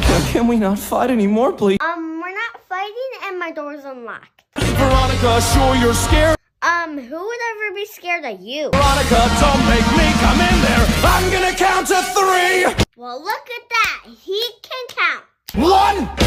Veronica. Can we not fight anymore, please? Um, we're not fighting and my door's unlocked. Veronica, sure you're scared? Um, who would ever be scared of you? Veronica, don't make me come in there. I'm gonna count to three. Well, look at that. He can count. One,